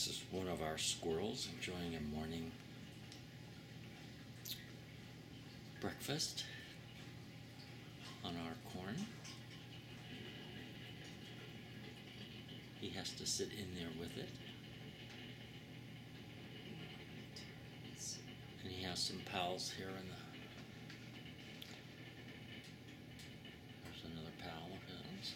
This is one of our squirrels enjoying a morning breakfast on our corn. He has to sit in there with it. And he has some pals here in the. There's another pal of his.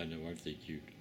I know, aren't they cute?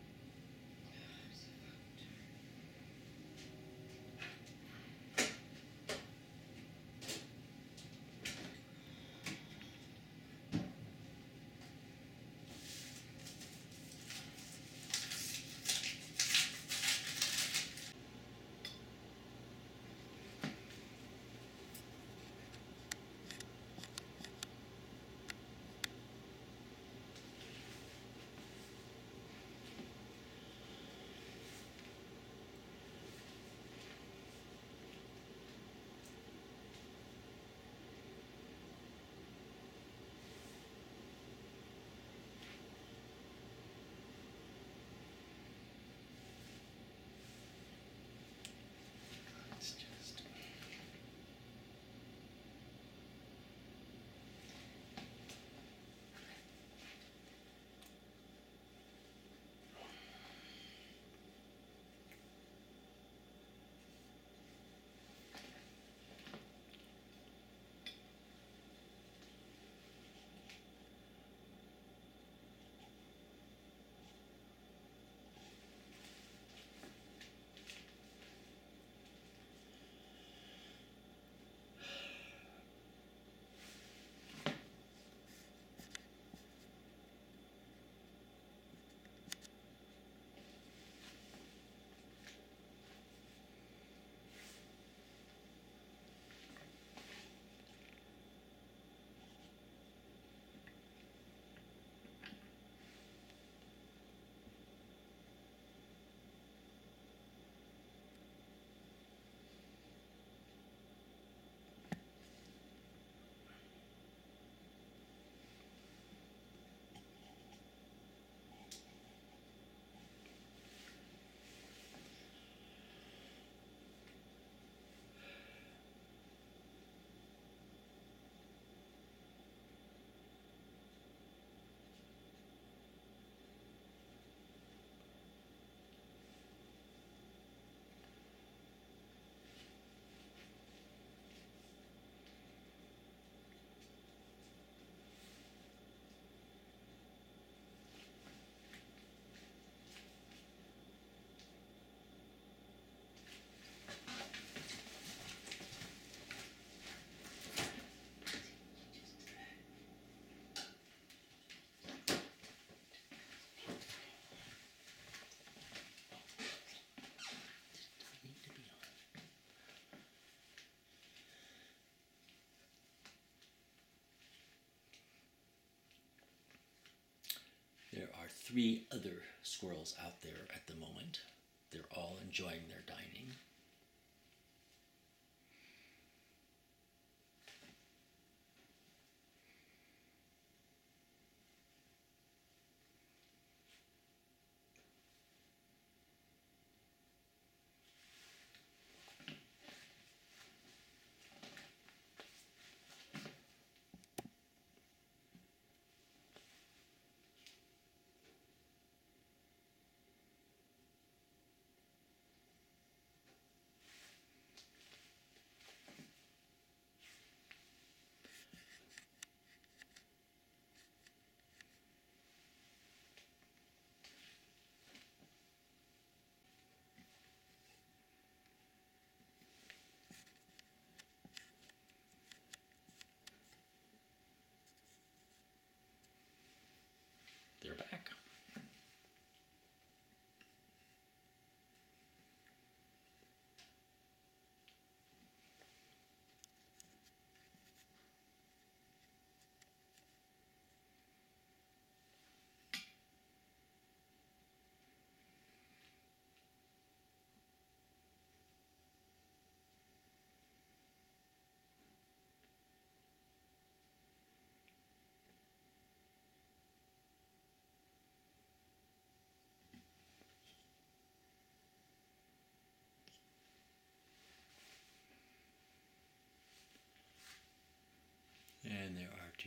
Three other squirrels out there at the moment. They're all enjoying their dining.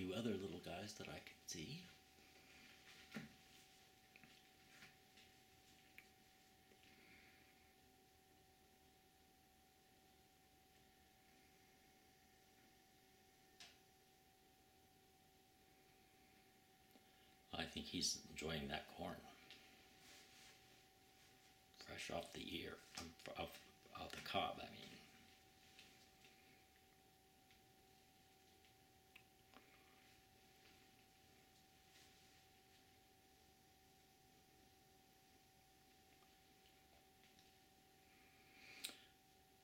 Two other little guys that I can see. I think he's enjoying that corn. Fresh off the ear, um, off, off the cob, I mean.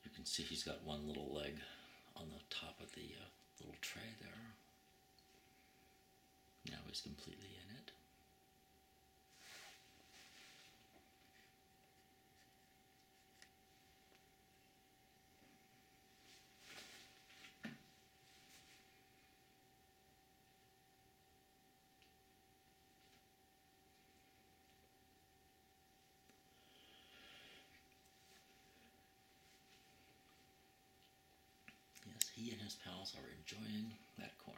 You can see he's got one little leg on the top of the uh, little tray there. Now he's completely in it. He are enjoying that corn.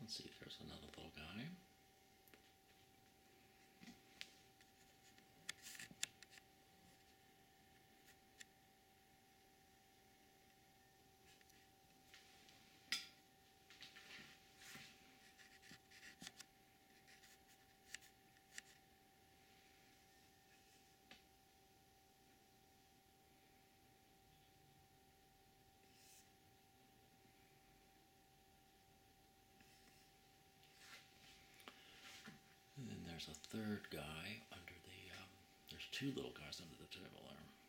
Let's see, if there's another little guy. And then there's a third guy under the. Um, there's two little guys under the table there.